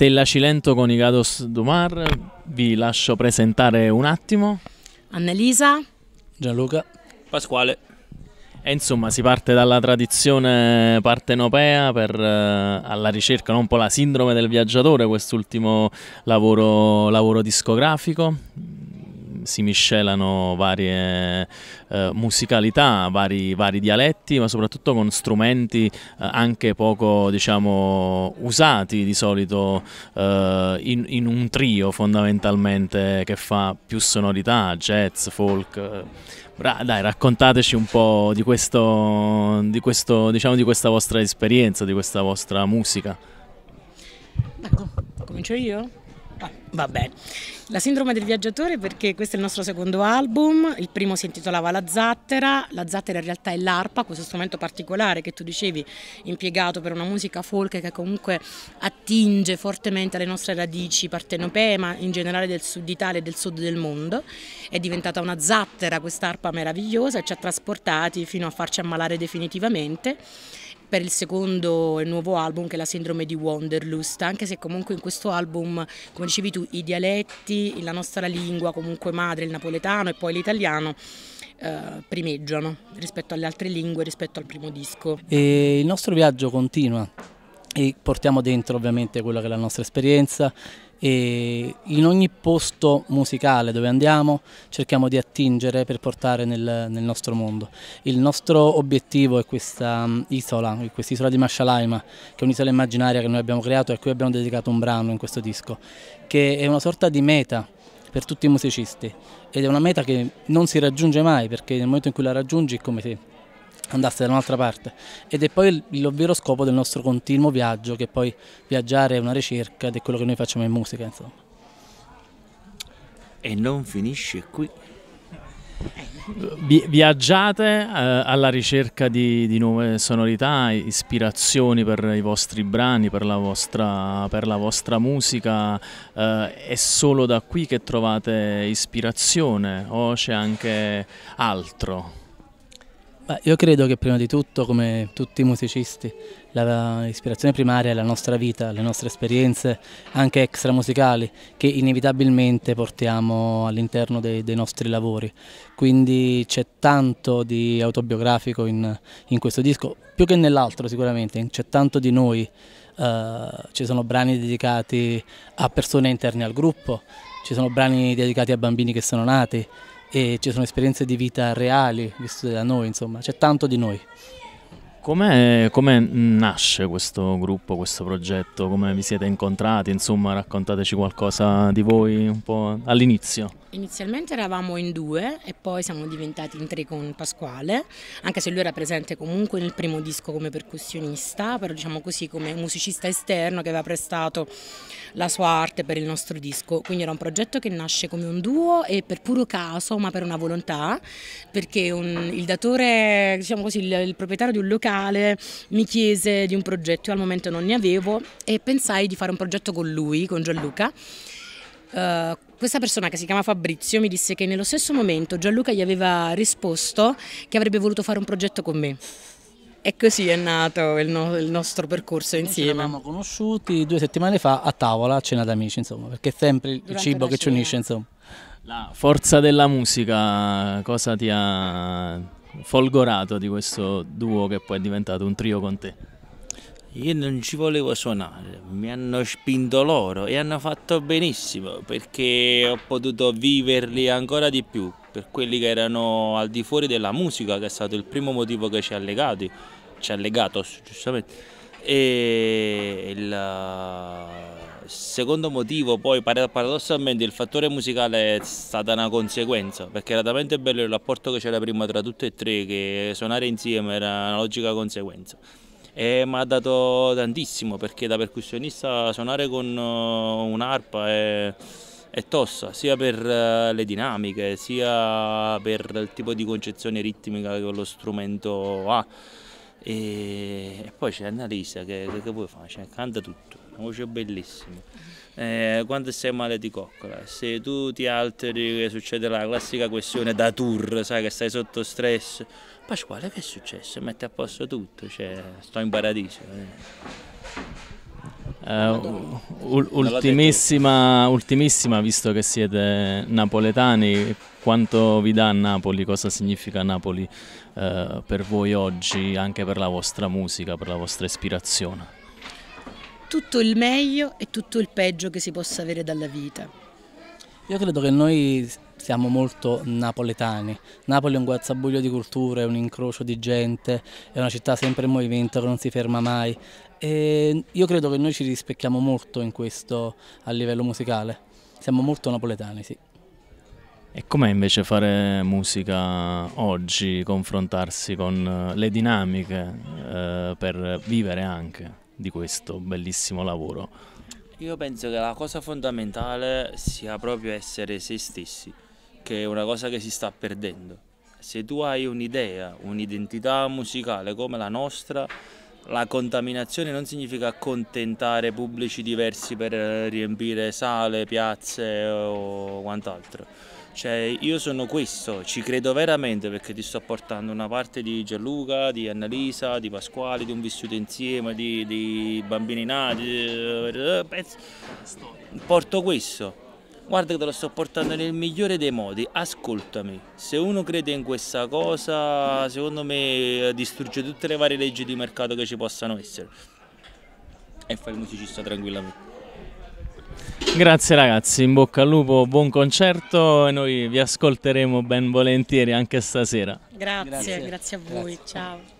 Stella Cilento con i Gatos Dumar, vi lascio presentare un attimo. Annelisa. Gianluca. Pasquale. E insomma si parte dalla tradizione partenopea per, eh, alla ricerca, no? un po' la sindrome del viaggiatore, quest'ultimo lavoro, lavoro discografico si miscelano varie eh, musicalità, vari, vari, dialetti, ma soprattutto con strumenti eh, anche poco diciamo, usati di solito eh, in, in, un trio fondamentalmente che fa più sonorità, jazz, folk. Bra dai, raccontateci un po' di, questo, di, questo, diciamo, di questa vostra esperienza, di questa vostra musica. Ecco, comincio io? Ah, va bene. La sindrome del viaggiatore perché questo è il nostro secondo album, il primo si intitolava La Zattera, la zattera in realtà è l'arpa, questo strumento particolare che tu dicevi impiegato per una musica folk che comunque attinge fortemente alle nostre radici partenopee ma in generale del sud Italia e del sud del mondo, è diventata una zattera quest'arpa meravigliosa e ci ha trasportati fino a farci ammalare definitivamente per il secondo e nuovo album che è la sindrome di Wanderlust, anche se comunque in questo album, come dicevi tu, i dialetti, la nostra lingua comunque madre, il napoletano e poi l'italiano, eh, primeggiano rispetto alle altre lingue, rispetto al primo disco. E il nostro viaggio continua e portiamo dentro ovviamente quella che è la nostra esperienza e in ogni posto musicale dove andiamo cerchiamo di attingere per portare nel, nel nostro mondo. Il nostro obiettivo è questa um, isola, questa isola di Mascialaima, che è un'isola immaginaria che noi abbiamo creato e a cui abbiamo dedicato un brano in questo disco, che è una sorta di meta per tutti i musicisti ed è una meta che non si raggiunge mai perché nel momento in cui la raggiungi è come se andasse da un'altra parte ed è poi il, il, vero scopo del nostro continuo viaggio che poi viaggiare è una ricerca ed è quello che noi facciamo in musica insomma. E non finisce qui. viaggiate eh, alla ricerca di, di, nuove sonorità, ispirazioni per i vostri brani, per la vostra, per la vostra musica. Eh, è solo da qui che trovate ispirazione o c'è anche altro? Io credo che prima di tutto, come tutti i musicisti, l'ispirazione primaria è la nostra vita, le nostre esperienze, anche extramusicali, che inevitabilmente portiamo all'interno dei, dei, nostri lavori. Quindi c'è tanto di autobiografico in, in questo disco, più che nell'altro sicuramente, c'è tanto di noi. Uh, ci sono brani dedicati a persone interne al gruppo, ci sono brani dedicati a bambini che sono nati, e ci sono esperienze di vita reali vissute da noi, insomma, c'è tanto di noi. Come nasce questo gruppo, questo progetto? Come vi siete incontrati? Insomma, raccontateci qualcosa di voi un po' all'inizio. Inizialmente eravamo in due e poi siamo diventati in tre con Pasquale, anche se lui era presente comunque nel primo disco come percussionista, però diciamo così come musicista esterno che aveva prestato la sua arte per il nostro disco. Quindi era un progetto che nasce come un duo e per puro caso, ma per una volontà, perché un, il datore, diciamo così, il, il proprietario di un locale mi chiese di un progetto, io al momento non ne avevo e pensai di fare un progetto con lui, con Gianluca. Uh, questa persona che si chiama Fabrizio mi disse che nello stesso momento Gianluca gli aveva risposto che avrebbe voluto fare un progetto con me. E così è nato il, no il nostro percorso insieme. Ci eravamo conosciuti due settimane fa a tavola, a cena d'amici, insomma, perché è sempre il Durante cibo che ci unisce, insomma. La forza della musica, cosa ti ha folgorato di questo duo che poi è diventato un trio con te? Io non ci volevo suonare, mi hanno spinto loro e hanno fatto benissimo perché ho potuto viverli ancora di più per quelli che erano al di fuori della musica, che è stato il primo motivo che ci ha legati, ci ha legato giustamente. E il secondo motivo, poi paradossalmente, il fattore musicale è stata una conseguenza perché era talmente bello il rapporto che c'era prima tra tutte e tre che suonare insieme era una logica conseguenza. E mi ha dato tantissimo perché da percussionista suonare con uh, un'arpa è, è tosta sia per uh, le dinamiche sia per il tipo di concezione ritmica che lo strumento ha. E, poi c'è Annalisa che, che, che vuoi fare? Cioè, canta tutto, voce bellissima eh, quando sei male di coccola, se tu ti alteri succede la classica questione da tour, sai che stai sotto stress, Pasquale che è successo? Metti a posto tutto, cioè, sto in paradiso. Eh. Uh, ultimissima, ultimissima, visto che siete napoletani, quanto vi dà Napoli, cosa significa Napoli uh, per voi oggi, anche per la vostra musica, per la vostra ispirazione? Tutto il meglio e tutto il peggio che si possa avere dalla vita. Io credo che noi siamo molto napoletani. Napoli è un guazzabuglio di culture, è un incrocio di gente, è una città sempre in movimento che non si ferma mai. E io credo che noi ci rispecchiamo molto in questo a livello musicale. Siamo molto napoletani, sì. E com'è invece fare musica oggi, confrontarsi con le dinamiche eh, per vivere anche di questo bellissimo lavoro? Io penso che la cosa fondamentale sia proprio essere se stessi che è una cosa che si sta perdendo. Se tu hai un'idea, un'identità musicale come la nostra, la contaminazione non significa accontentare pubblici diversi per riempire sale, piazze o quant'altro. Cioè, io sono questo, ci credo veramente perché ti sto portando una parte di Gianluca, di Annalisa, di Pasquale, di un vissuto insieme, di, di bambini nati. Porto questo guarda che te lo sto portando nel migliore dei modi, ascoltami, se uno crede in questa cosa, secondo me distrugge tutte le varie leggi di mercato che ci possano essere e fa il musicista tranquillamente. Grazie ragazzi, in bocca al lupo, buon concerto e noi vi ascolteremo ben volentieri anche stasera. Grazie, grazie, grazie a voi, grazie. ciao.